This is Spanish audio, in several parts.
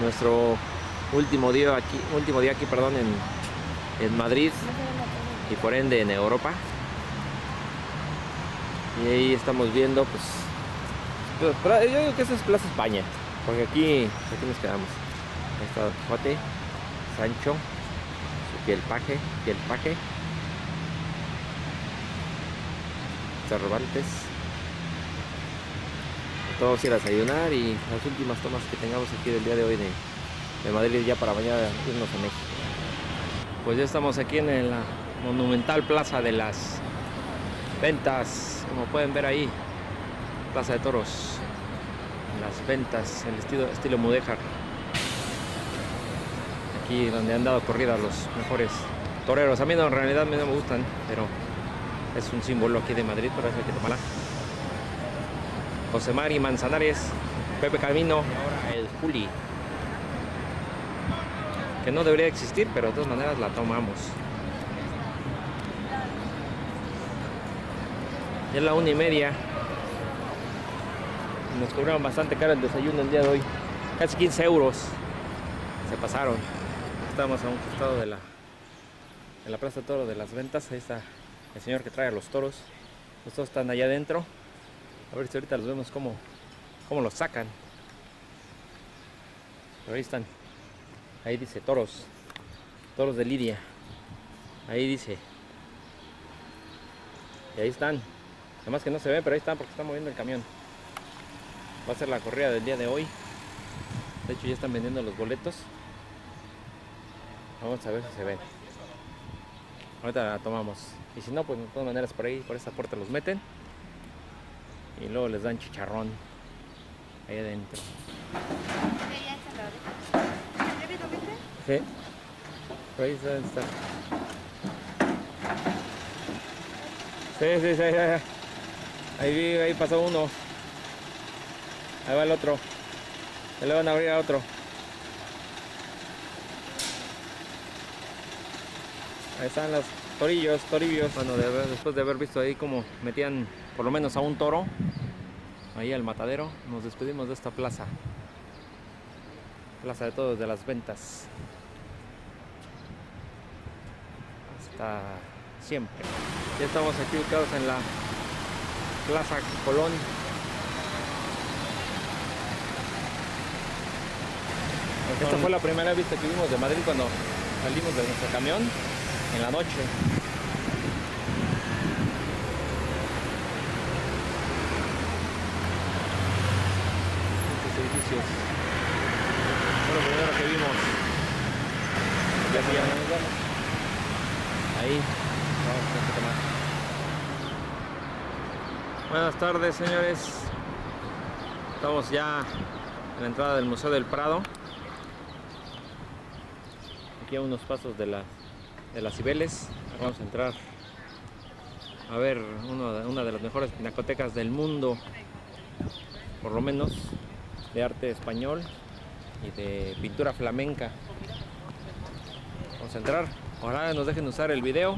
nuestro último día aquí, último día aquí, perdón, en, en Madrid y por ende en Europa. Y ahí estamos viendo, pues, pues, yo digo que esa es Plaza España, porque aquí, aquí nos quedamos. Ahí está Sancho, su piel paje, piel paje, Cervantes. Todos ir a desayunar y las últimas tomas que tengamos aquí del día de hoy de, de Madrid ya para mañana irnos a México. Pues ya estamos aquí en la monumental plaza de las ventas, como pueden ver ahí, plaza de toros, las ventas, el estilo, estilo mudéjar. Aquí donde han dado corrida los mejores toreros. A mí no, en realidad a mí no me gustan, pero es un símbolo aquí de Madrid, por eso hay que tomarla. José Mari Manzanares, Pepe Camino, ahora el Juli. Que no debería existir, pero de todas maneras la tomamos. Ya es la una y media. Nos cobraron bastante caro el desayuno el día de hoy. Casi 15 euros. Se pasaron. Estamos a un costado de la, de la Plaza de Toro de las Ventas. Ahí está el señor que trae a los toros. Los toros están allá adentro. A ver si ahorita los vemos cómo, cómo los sacan. Pero ahí están. Ahí dice toros. Toros de Lidia. Ahí dice. Y ahí están. Además que no se ven, pero ahí están porque están moviendo el camión. Va a ser la corrida del día de hoy. De hecho ya están vendiendo los boletos. Vamos a ver si se ven. Ahorita la tomamos. Y si no, pues de todas maneras por ahí, por esa puerta los meten. Y luego les dan chicharrón ahí adentro. Sí. Ahí está. está. Sí, sí, sí. Ahí, vi, ahí pasó uno. Ahí va el otro. Ya le van a abrir a otro. Ahí están los torillos, torillos. Bueno, de haber- después de haber visto ahí cómo metían por lo menos a un toro, ahí al matadero, nos despedimos de esta plaza. Plaza de todos de las ventas. Hasta siempre. Ya estamos aquí ubicados en la Plaza Colón. Esta fue la primera vista que vimos de Madrid cuando salimos de nuestro camión en la noche. Muchos edificios. Fue lo primero que vimos. Ya se llama. Ahí. Vamos a tomar. Buenas tardes, señores. Estamos ya en la entrada del Museo del Prado. Aquí a unos pasos de, la, de las Cibeles. Vamos a entrar a ver una de las mejores pinacotecas del mundo, por lo menos de arte español y de pintura flamenca. Vamos a entrar. Ojalá nos dejen usar el video.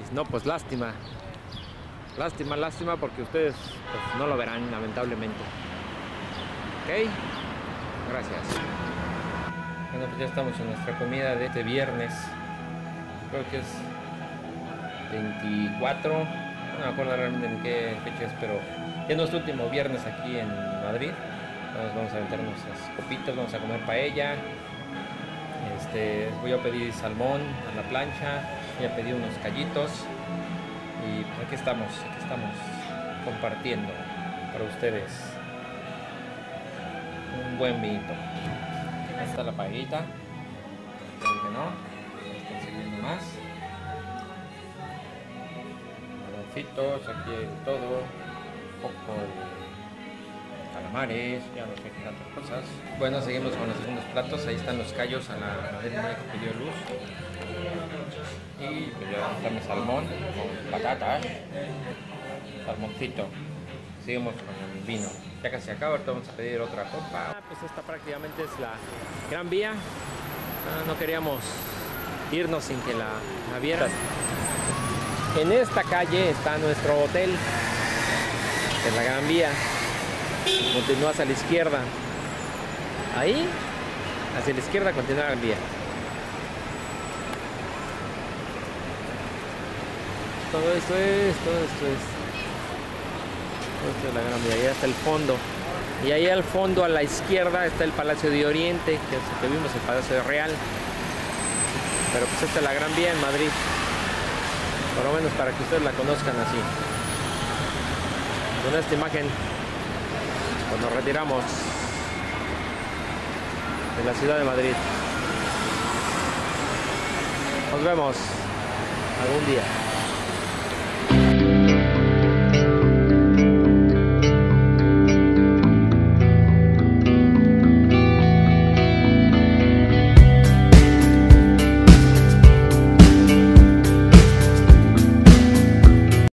Y si no, pues lástima. Lástima, lástima porque ustedes pues, no lo verán lamentablemente. ¿Ok? Gracias. Bueno, pues ya estamos en nuestra comida de este viernes. Creo que es 24. No me acuerdo realmente en qué fecha es, pero es nuestro último viernes aquí en Madrid. Entonces vamos a aventar nuestras copitas, vamos a comer paella. Este, voy a pedir salmón a la plancha, voy a pedir unos callitos. Y pues aquí estamos, aquí estamos compartiendo para ustedes un buen vinito. Ahí está la paellita. No. Ahí Están sirviendo más. Baloncitos, aquí todo. Un poco de calamares, ya no sé qué tantas cosas. Bueno, seguimos con los segundos platos. Ahí están los callos a la madera que pidió luz. Y pues ya está mi salmón con patatas. Salmoncito. Seguimos con el vino. Ya casi acaba, ahorita vamos a pedir otra copa. Pues esta prácticamente es la Gran Vía. Ah, no queríamos irnos sin que la, la. En esta calle está nuestro hotel, en la Gran Vía. Continúas a la izquierda. Ahí hacia la izquierda continúa la Gran Vía. Todo esto es, todo esto es. Todo esto es la Gran Vía. Allá está el fondo. Y ahí al fondo, a la izquierda, está el Palacio de Oriente, que es el que vimos, el Palacio Real. Pero pues esta es la Gran Vía en Madrid. Por lo menos para que ustedes la conozcan así. Con esta imagen, pues nos retiramos de la ciudad de Madrid. Nos vemos algún día.